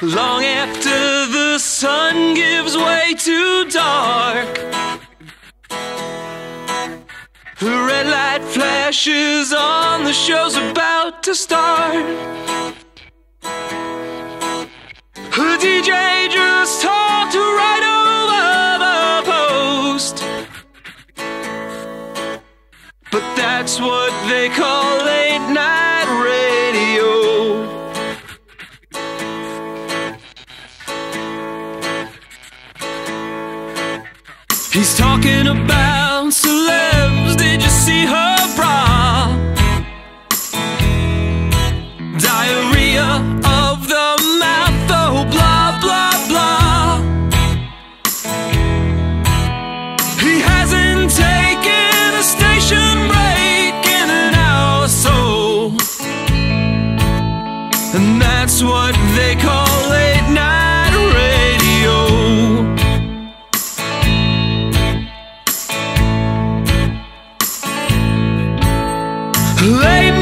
Long after the sun gives way to dark, the red light flashes on, the show's about to start. The DJ just talked right over the post. But that's what they call late night He's talking about celebs. Did you see her bra? Diarrhea of the mouth. Oh, blah, blah, blah. He hasn't taken a station break in an hour or so. And that's what Late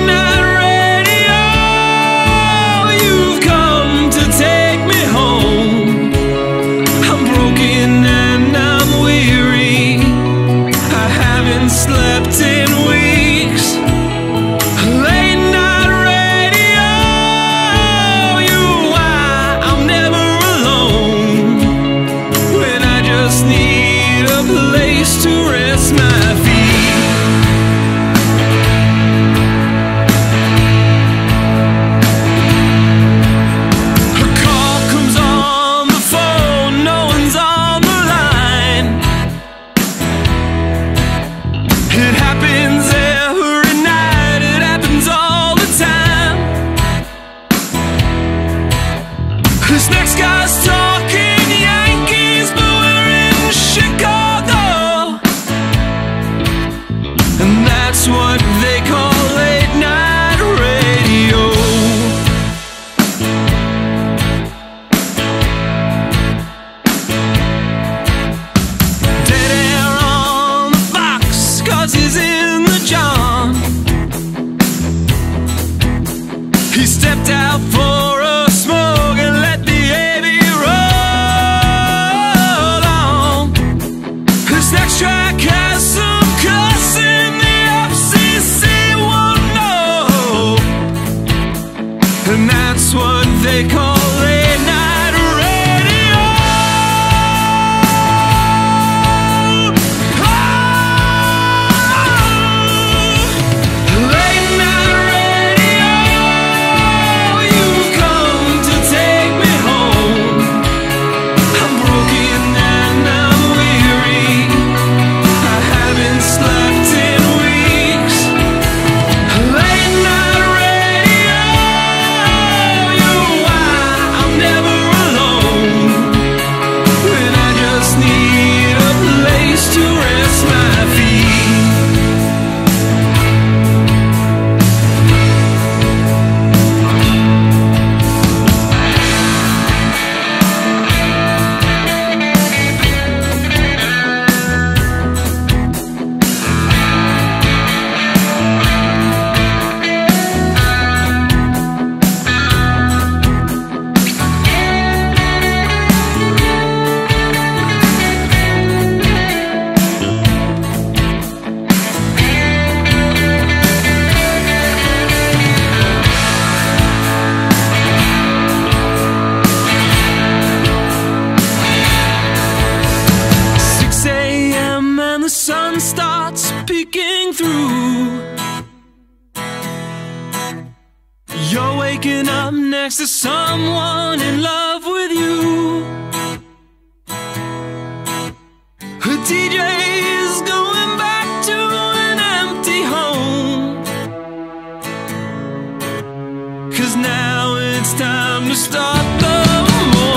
This next guy's And that's what they call sun starts peeking through. You're waking up next to someone in love with you. Her DJ is going back to an empty home. Cause now it's time to start the morning.